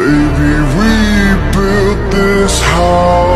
Baby, we built this house.